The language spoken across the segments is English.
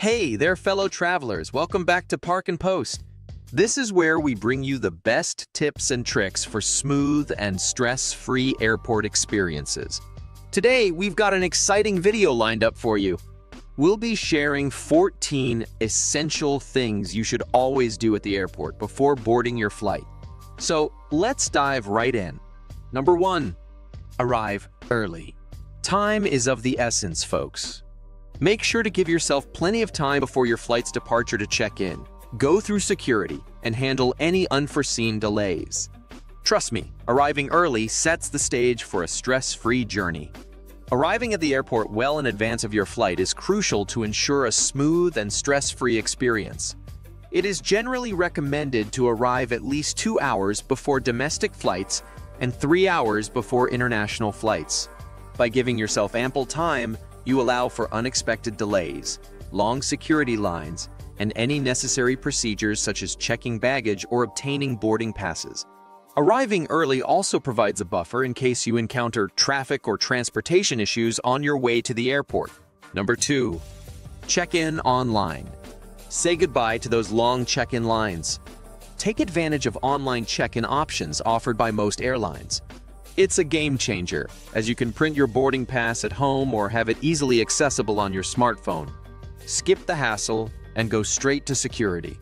Hey there, fellow travelers. Welcome back to Park and Post. This is where we bring you the best tips and tricks for smooth and stress-free airport experiences. Today, we've got an exciting video lined up for you. We'll be sharing 14 essential things you should always do at the airport before boarding your flight. So let's dive right in. Number one, arrive early. Time is of the essence, folks. Make sure to give yourself plenty of time before your flight's departure to check in, go through security, and handle any unforeseen delays. Trust me, arriving early sets the stage for a stress-free journey. Arriving at the airport well in advance of your flight is crucial to ensure a smooth and stress-free experience. It is generally recommended to arrive at least two hours before domestic flights and three hours before international flights. By giving yourself ample time, you allow for unexpected delays, long security lines, and any necessary procedures such as checking baggage or obtaining boarding passes. Arriving early also provides a buffer in case you encounter traffic or transportation issues on your way to the airport. Number 2. Check in online. Say goodbye to those long check-in lines. Take advantage of online check-in options offered by most airlines. It's a game changer, as you can print your boarding pass at home or have it easily accessible on your smartphone. Skip the hassle and go straight to security.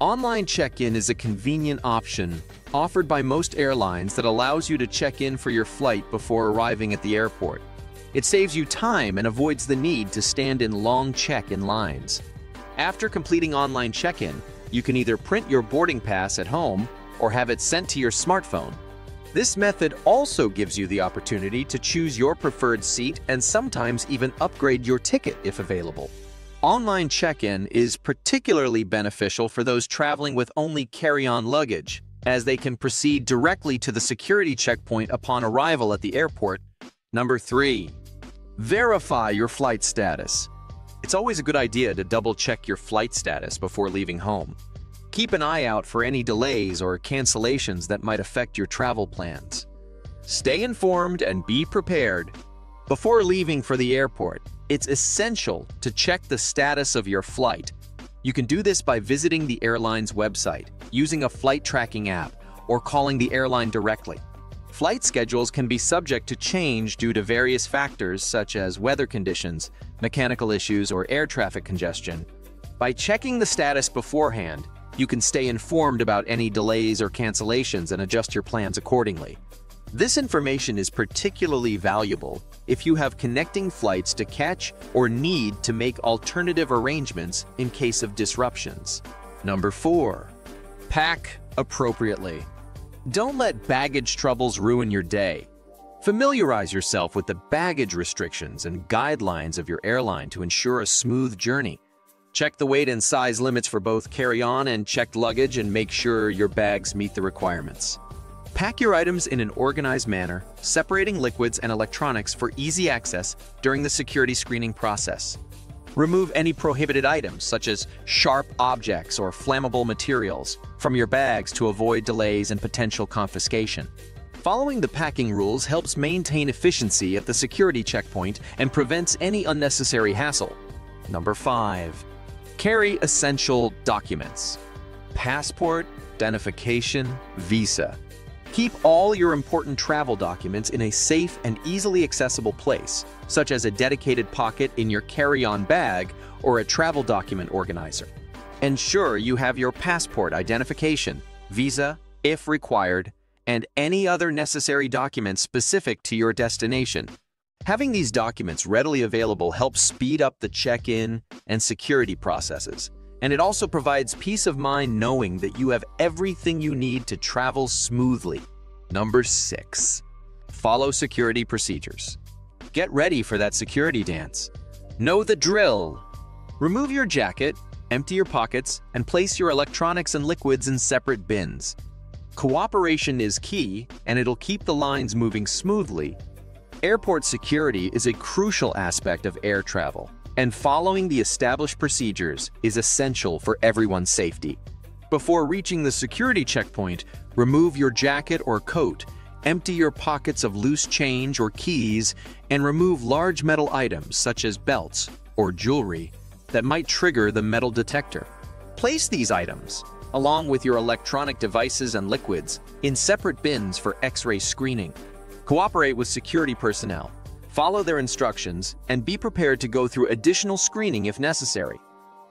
Online check-in is a convenient option offered by most airlines that allows you to check in for your flight before arriving at the airport. It saves you time and avoids the need to stand in long check-in lines. After completing online check-in, you can either print your boarding pass at home or have it sent to your smartphone. This method also gives you the opportunity to choose your preferred seat and sometimes even upgrade your ticket if available. Online check-in is particularly beneficial for those traveling with only carry-on luggage, as they can proceed directly to the security checkpoint upon arrival at the airport. Number 3. Verify your flight status. It's always a good idea to double-check your flight status before leaving home. Keep an eye out for any delays or cancellations that might affect your travel plans. Stay informed and be prepared. Before leaving for the airport, it's essential to check the status of your flight. You can do this by visiting the airline's website, using a flight tracking app, or calling the airline directly. Flight schedules can be subject to change due to various factors such as weather conditions, mechanical issues, or air traffic congestion. By checking the status beforehand, you can stay informed about any delays or cancellations and adjust your plans accordingly. This information is particularly valuable if you have connecting flights to catch or need to make alternative arrangements in case of disruptions. Number 4. Pack appropriately. Don't let baggage troubles ruin your day. Familiarize yourself with the baggage restrictions and guidelines of your airline to ensure a smooth journey. Check the weight and size limits for both carry-on and checked luggage and make sure your bags meet the requirements. Pack your items in an organized manner, separating liquids and electronics for easy access during the security screening process. Remove any prohibited items, such as sharp objects or flammable materials, from your bags to avoid delays and potential confiscation. Following the packing rules helps maintain efficiency at the security checkpoint and prevents any unnecessary hassle. Number 5. Carry essential documents. Passport, identification, visa. Keep all your important travel documents in a safe and easily accessible place, such as a dedicated pocket in your carry-on bag or a travel document organizer. Ensure you have your passport identification, visa, if required, and any other necessary documents specific to your destination. Having these documents readily available helps speed up the check-in and security processes, and it also provides peace of mind knowing that you have everything you need to travel smoothly. Number 6. Follow security procedures. Get ready for that security dance. Know the drill. Remove your jacket, empty your pockets, and place your electronics and liquids in separate bins. Cooperation is key, and it'll keep the lines moving smoothly Airport security is a crucial aspect of air travel, and following the established procedures is essential for everyone's safety. Before reaching the security checkpoint, remove your jacket or coat, empty your pockets of loose change or keys, and remove large metal items such as belts or jewelry. that might trigger the metal detector. Place these items, along with your electronic devices and liquids, in separate bins for X-ray screening. Cooperate with security personnel, follow their instructions, and be prepared to go through additional screening if necessary.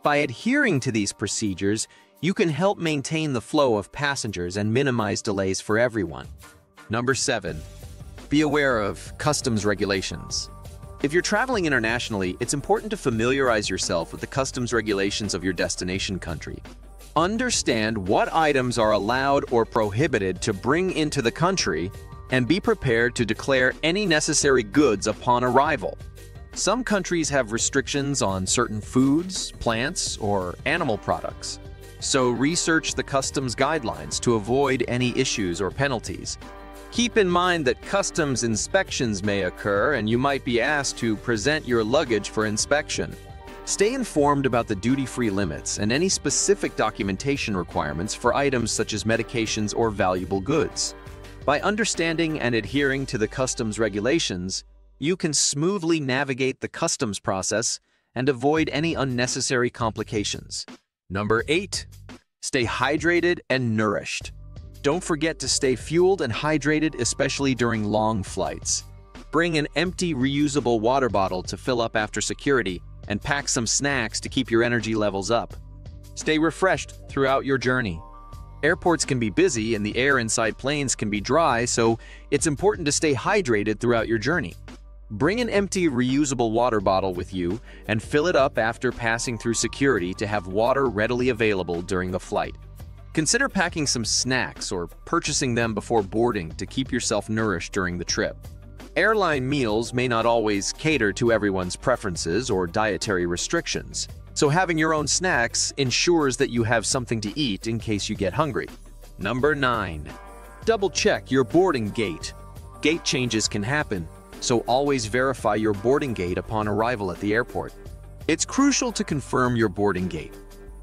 By adhering to these procedures, you can help maintain the flow of passengers and minimize delays for everyone. Number 7. Be aware of customs regulations. If you're traveling internationally, it's important to familiarize yourself with the customs regulations of your destination country. Understand what items are allowed or prohibited to bring into the country and be prepared to declare any necessary goods upon arrival. Some countries have restrictions on certain foods, plants, or animal products. So research the customs guidelines to avoid any issues or penalties. Keep in mind that customs inspections may occur and you might be asked to present your luggage for inspection. Stay informed about the duty-free limits and any specific documentation requirements for items such as medications or valuable goods. By understanding and adhering to the customs regulations, you can smoothly navigate the customs process and avoid any unnecessary complications. Number 8. Stay hydrated and nourished. Don't forget to stay fueled and hydrated, especially during long flights. Bring an empty, reusable water bottle to fill up after security and pack some snacks to keep your energy levels up. Stay refreshed throughout your journey. Airports can be busy and the air inside planes can be dry, so it's important to stay hydrated throughout your journey. Bring an empty reusable water bottle with you and fill it up after passing through security to have water readily available during the flight. Consider packing some snacks or purchasing them before boarding to keep yourself nourished during the trip. Airline meals may not always cater to everyone's preferences or dietary restrictions, so having your own snacks ensures that you have something to eat in case you get hungry. Number 9. Double check your boarding gate. Gate changes can happen, so always verify your boarding gate upon arrival at the airport. It's crucial to confirm your boarding gate.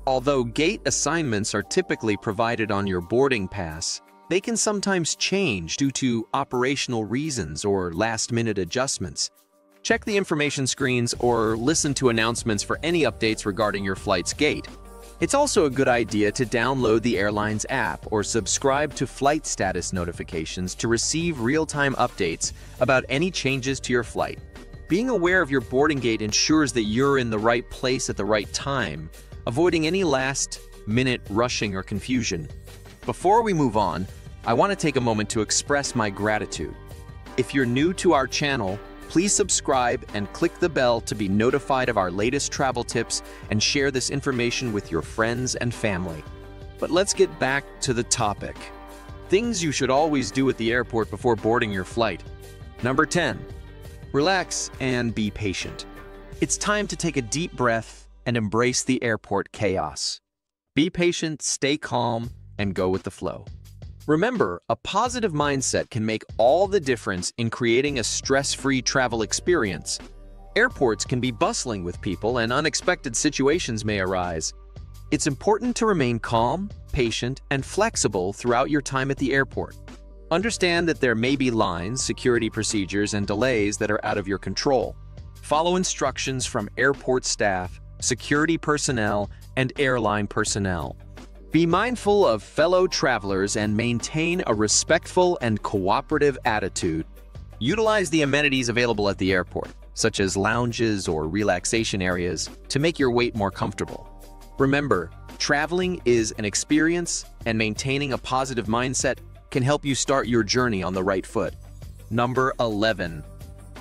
Although gate assignments are typically provided on your boarding pass, they can sometimes change due to operational reasons or last-minute adjustments. Check the information screens or listen to announcements for any updates regarding your flight's gate. It's also a good idea to download the airline's app or subscribe to flight status notifications to receive real-time updates about any changes to your flight. Being aware of your boarding gate ensures that you're in the right place at the right time, avoiding any last-minute rushing or confusion. Before we move on, I want to take a moment to express my gratitude. If you're new to our channel, Please subscribe and click the bell to be notified of our latest travel tips and share this information with your friends and family. But let's get back to the topic. Things you should always do at the airport before boarding your flight. Number 10. Relax and be patient. It's time to take a deep breath and embrace the airport chaos. Be patient, stay calm, and go with the flow. Remember, a positive mindset can make all the difference in creating a stress-free travel experience. Airports can be bustling with people and unexpected situations may arise. It's important to remain calm, patient, and flexible throughout your time at the airport. Understand that there may be lines, security procedures, and delays that are out of your control. Follow instructions from airport staff, security personnel, and airline personnel. Be mindful of fellow travelers and maintain a respectful and cooperative attitude. Utilize the amenities available at the airport, such as lounges or relaxation areas, to make your wait more comfortable. Remember, traveling is an experience, and maintaining a positive mindset can help you start your journey on the right foot. Number 11.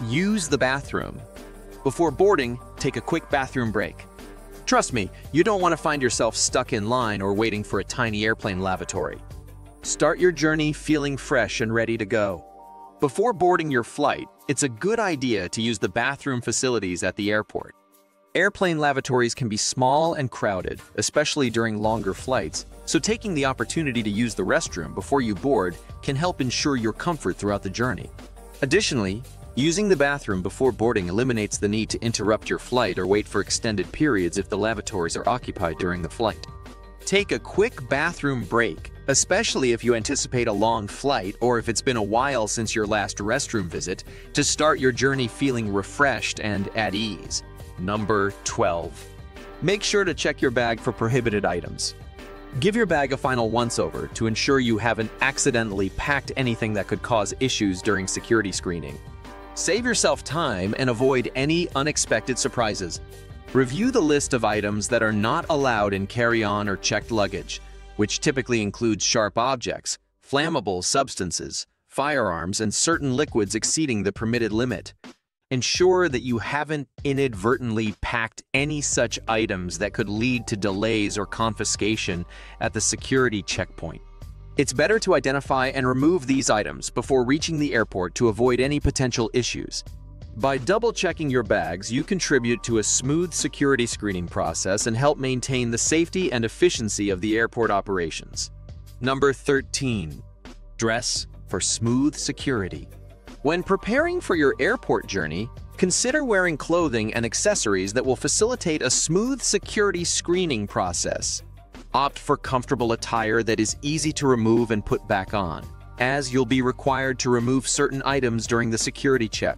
Use the bathroom. Before boarding, take a quick bathroom break. Trust me, you don't want to find yourself stuck in line or waiting for a tiny airplane lavatory. Start your journey feeling fresh and ready to go. Before boarding your flight, it's a good idea to use the bathroom facilities at the airport. Airplane lavatories can be small and crowded, especially during longer flights, so taking the opportunity to use the restroom before you board can help ensure your comfort throughout the journey. Additionally, Using the bathroom before boarding eliminates the need to interrupt your flight or wait for extended periods if the lavatories are occupied during the flight. Take a quick bathroom break, especially if you anticipate a long flight or if it's been a while since your last restroom visit, to start your journey feeling refreshed and at ease. Number 12. Make sure to check your bag for prohibited items. Give your bag a final once-over to ensure you haven't accidentally packed anything that could cause issues during security screening. Save yourself time and avoid any unexpected surprises. Review the list of items that are not allowed in carry-on or checked luggage, which typically includes sharp objects, flammable substances, firearms, and certain liquids exceeding the permitted limit. Ensure that you haven't inadvertently packed any such items that could lead to delays or confiscation at the security checkpoint. It's better to identify and remove these items before reaching the airport to avoid any potential issues. By double-checking your bags, you contribute to a smooth security screening process and help maintain the safety and efficiency of the airport operations. Number 13. Dress for smooth security. When preparing for your airport journey, consider wearing clothing and accessories that will facilitate a smooth security screening process. Opt for comfortable attire that is easy to remove and put back on, as you'll be required to remove certain items during the security check.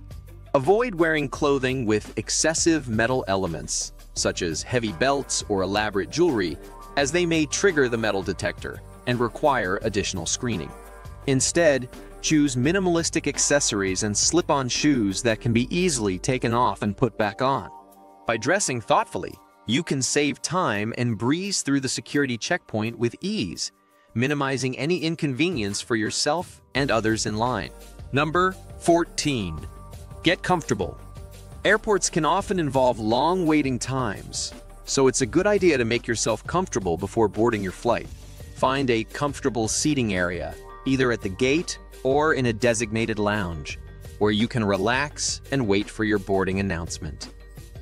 Avoid wearing clothing with excessive metal elements, such as heavy belts or elaborate jewelry, as they may trigger the metal detector and require additional screening. Instead, Choose minimalistic accessories and slip-on shoes that can be easily taken off and put back on. By dressing thoughtfully, you can save time and breeze through the security checkpoint with ease, minimizing any inconvenience for yourself and others in line. Number 14. Get comfortable. Airports can often involve long waiting times, so it's a good idea to make yourself comfortable before boarding your flight. Find a comfortable seating area, either at the gate or in a designated lounge, where you can relax and wait for your boarding announcement.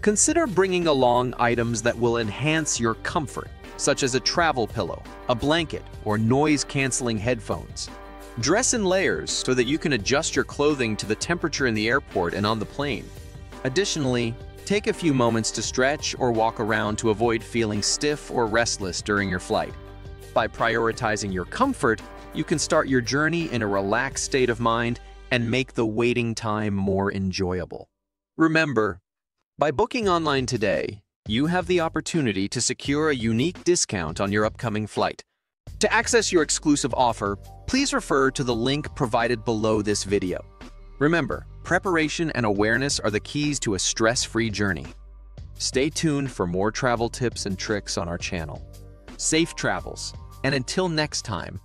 Consider bringing along items that will enhance your comfort, such as a travel pillow, a blanket, or noise-canceling headphones. Dress in layers so that you can adjust your clothing to the temperature in the airport and on the plane. Additionally, take a few moments to stretch or walk around to avoid feeling stiff or restless during your flight. By prioritizing your comfort, you can start your journey in a relaxed state of mind and make the waiting time more enjoyable. Remember, by booking online today, you have the opportunity to secure a unique discount on your upcoming flight. To access your exclusive offer, please refer to the link provided below this video. Remember, preparation and awareness are the keys to a stress-free journey. Stay tuned for more travel tips and tricks on our channel. Safe travels, and until next time,